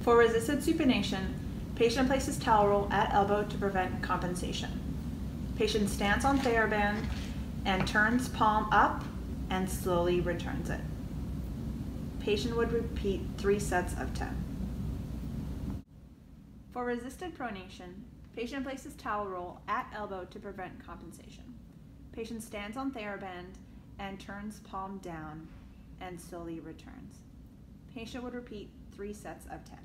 For resisted supination, patient places towel roll at elbow to prevent compensation. Patient stands on TheraBand and turns palm up and slowly returns it. Patient would repeat three sets of 10. For resisted pronation, patient places towel roll at elbow to prevent compensation. Patient stands on TheraBand and turns palm down and slowly returns. Patient would repeat three sets of 10.